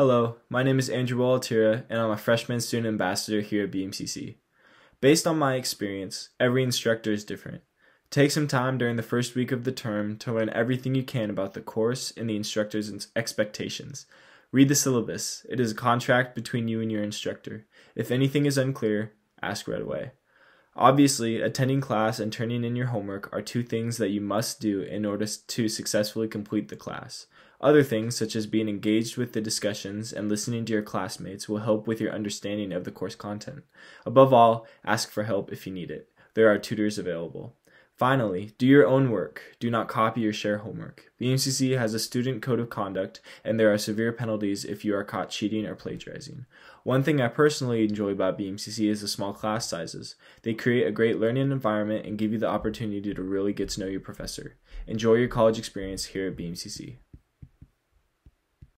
Hello, my name is Andrew Walatira, and I'm a freshman student ambassador here at BMCC. Based on my experience, every instructor is different. Take some time during the first week of the term to learn everything you can about the course and the instructor's expectations. Read the syllabus. It is a contract between you and your instructor. If anything is unclear, ask right away. Obviously, attending class and turning in your homework are two things that you must do in order to successfully complete the class. Other things, such as being engaged with the discussions and listening to your classmates, will help with your understanding of the course content. Above all, ask for help if you need it. There are tutors available. Finally, do your own work. Do not copy or share homework. The has a student code of conduct, and there are severe penalties if you are caught cheating or plagiarizing. One thing I personally enjoy about BMCC is the small class sizes. They create a great learning environment and give you the opportunity to really get to know your professor. Enjoy your college experience here at BMCC.